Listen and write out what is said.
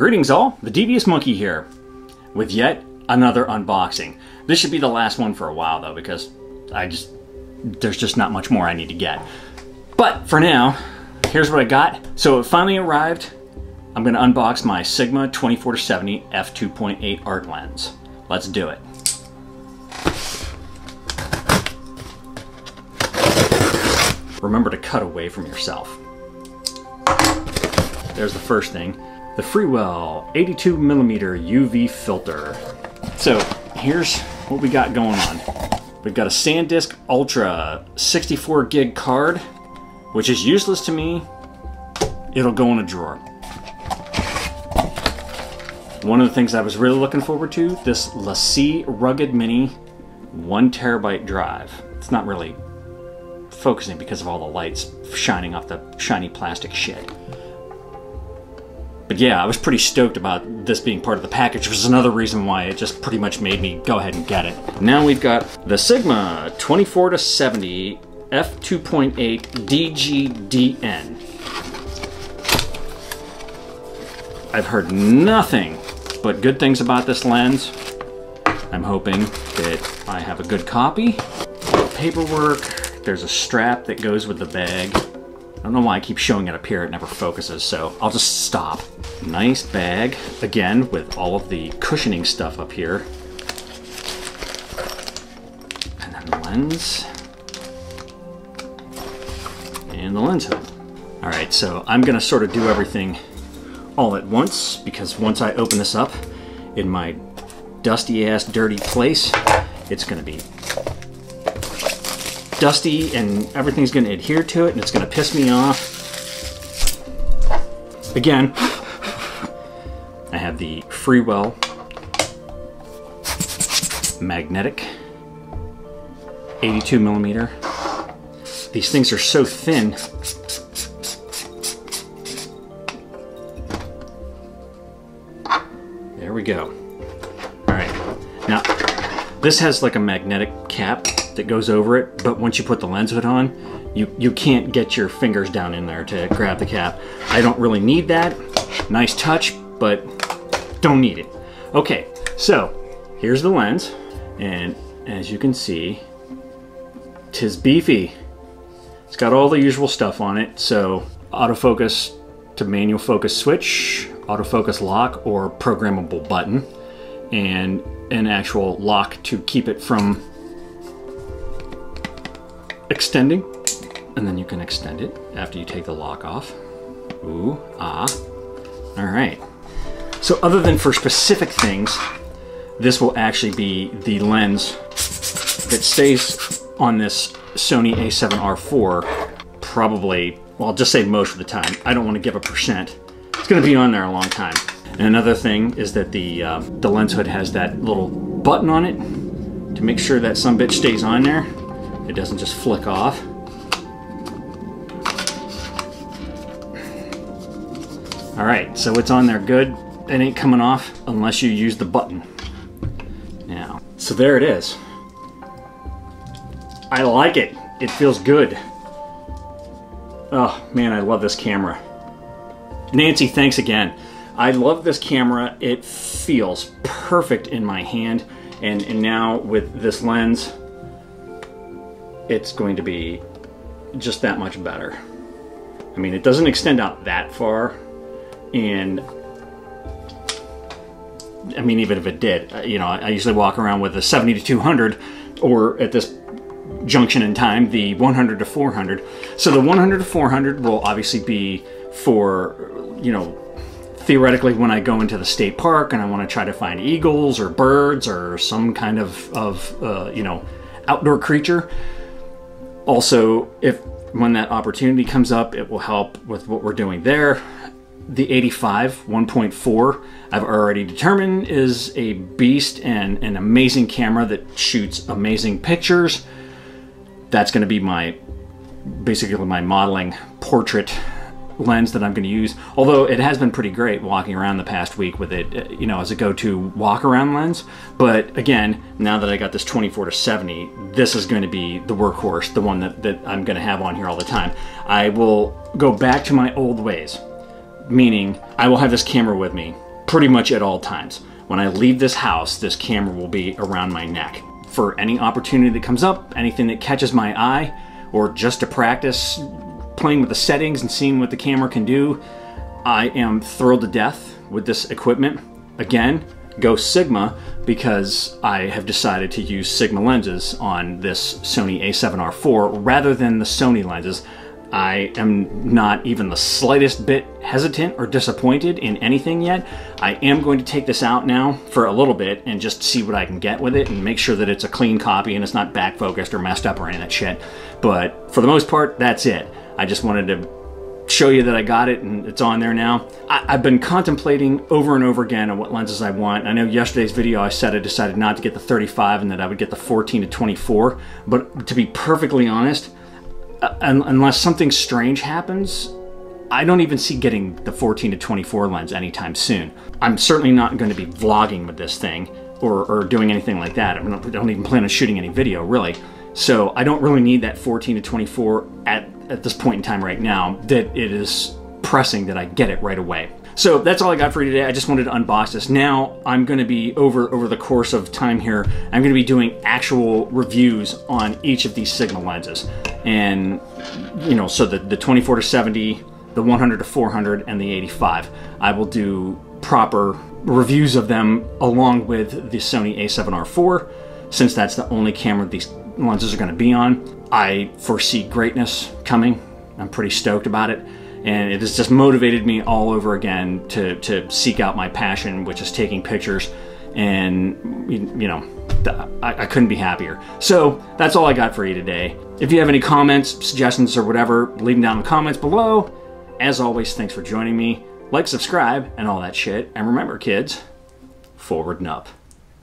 Greetings all, the Devious Monkey here, with yet another unboxing. This should be the last one for a while though, because I just, there's just not much more I need to get. But for now, here's what I got. So it finally arrived. I'm gonna unbox my Sigma 24-70 f2.8 art lens. Let's do it. Remember to cut away from yourself. There's the first thing. The Freewell 82 millimeter UV filter. So here's what we got going on. We've got a SanDisk Ultra 64 gig card, which is useless to me. It'll go in a drawer. One of the things I was really looking forward to, this LaCie Rugged Mini one terabyte drive. It's not really focusing because of all the lights shining off the shiny plastic shit. But yeah, I was pretty stoked about this being part of the package, which is another reason why it just pretty much made me go ahead and get it. Now we've got the Sigma 24 to 70 f2.8 DGDN. I've heard nothing but good things about this lens. I'm hoping that I have a good copy. Paperwork, there's a strap that goes with the bag. I don't know why I keep showing it up here, it never focuses, so I'll just stop. Nice bag, again, with all of the cushioning stuff up here. And then the lens. And the lens hood. All right, so I'm gonna sort of do everything all at once, because once I open this up in my dusty ass dirty place, it's gonna be dusty and everything's going to adhere to it and it's going to piss me off. Again, I have the Freewell magnetic 82 millimeter. These things are so thin. There we go. All right. Now, this has like a magnetic cap that goes over it, but once you put the lens hood on, you, you can't get your fingers down in there to grab the cap. I don't really need that. Nice touch, but don't need it. Okay, so here's the lens, and as you can see, tis beefy. It's got all the usual stuff on it, so autofocus to manual focus switch, autofocus lock or programmable button, and an actual lock to keep it from extending, and then you can extend it after you take the lock off. Ooh, ah. All right. So other than for specific things, this will actually be the lens that stays on this Sony a7R4 probably, well, I'll just say most of the time. I don't want to give a percent. It's going to be on there a long time. And another thing is that the, uh, the lens hood has that little button on it to make sure that some bitch stays on there. It doesn't just flick off. All right, so it's on there good. It ain't coming off unless you use the button. Now, so there it is. I like it. It feels good. Oh man, I love this camera. Nancy, thanks again. I love this camera. It feels perfect in my hand. And, and now with this lens, it's going to be just that much better. I mean, it doesn't extend out that far, and I mean, even if it did, uh, you know, I usually walk around with a 70 to 200, or at this junction in time, the 100 to 400. So the 100 to 400 will obviously be for, you know, theoretically when I go into the state park and I want to try to find eagles or birds or some kind of, of uh, you know, outdoor creature. Also, if when that opportunity comes up, it will help with what we're doing there. The 85 1.4 I've already determined is a beast and an amazing camera that shoots amazing pictures. That's going to be my basically my modeling portrait lens that I'm going to use. Although it has been pretty great walking around the past week with it, uh, you know, as a go-to walk-around lens. But again, now that I got this 24 to 70, this is going to be the workhorse, the one that, that I'm going to have on here all the time. I will go back to my old ways, meaning I will have this camera with me pretty much at all times. When I leave this house, this camera will be around my neck. For any opportunity that comes up, anything that catches my eye, or just to practice playing with the settings and seeing what the camera can do, I am thrilled to death with this equipment. Again, go Sigma because I have decided to use Sigma lenses on this Sony a7R IV rather than the Sony lenses. I am not even the slightest bit hesitant or disappointed in anything yet. I am going to take this out now for a little bit and just see what I can get with it and make sure that it's a clean copy and it's not back focused or messed up or any of that shit. But for the most part, that's it. I just wanted to show you that I got it and it's on there now. I, have been contemplating over and over again on what lenses I want. I know yesterday's video I said I decided not to get the 35 and that I would get the 14 to 24, but to be perfectly honest, uh, unless something strange happens, I don't even see getting the 14 to 24 lens anytime soon. I'm certainly not going to be vlogging with this thing or, or doing anything like that. I don't, I don't even plan on shooting any video, really. So I don't really need that 14 to 24 at, at this point in time right now that it is pressing that I get it right away. So that's all I got for you today. I just wanted to unbox this. Now I'm going to be over over the course of time here. I'm going to be doing actual reviews on each of these Sigma lenses, and you know, so the the 24 to 70, the 100 to 400, and the 85. I will do proper reviews of them along with the Sony a7R IV, since that's the only camera these lenses are going to be on. I foresee greatness coming. I'm pretty stoked about it. And it has just motivated me all over again to, to seek out my passion, which is taking pictures. And, you know, I, I couldn't be happier. So that's all I got for you today. If you have any comments, suggestions, or whatever, leave them down in the comments below. As always, thanks for joining me. Like, subscribe, and all that shit. And remember, kids, forward and up.